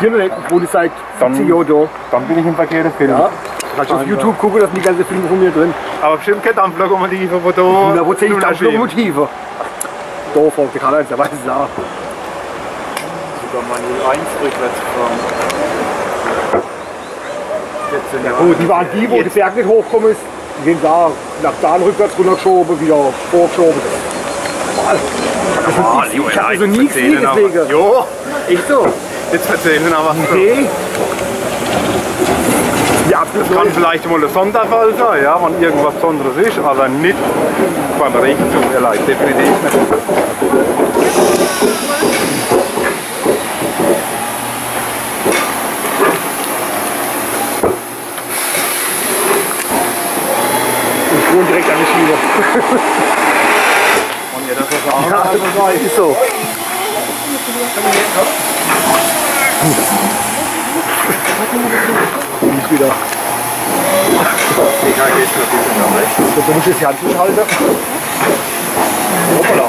Hier noch hinten ich seit Dann- 70 Jahren da. Dann bin ich im verkehrten Film. Ja. Kannst du auf YouTube gucken, da sind die ganzen Filme von mir drin. Aber bestimmt keine Dampflokomotive, wo da... 100% Luna schwebt. Dampflokomotive. Da folgt der Karl-Heinz, der weiß es auch. Sogar mal 01 rückwärts gefahren. 14 Jahre. Gut, die waren die, wo der Berg nicht hochgekommen ist. Die sind da nach da rückwärts runtergeschoben, wieder vorgeschoben. Mal. Ah, Ich hab also nie gesehen, deswegen. Jo, Ich so. Jetzt erzählen aber. Nee. Ja, das Kann vielleicht mal ein Sonderfall sein, ja, wenn irgendwas Besonderes ist, aber nicht beim Regentum, vielleicht, definitiv nicht. Ich wohne direkt an der Schiene. Und ihr das was auch Ja, das ist so. Nicht wieder. Ich Egal, jetzt noch ein bisschen nach rechts. So, du musst jetzt die Hand zuschalten. Hoppala.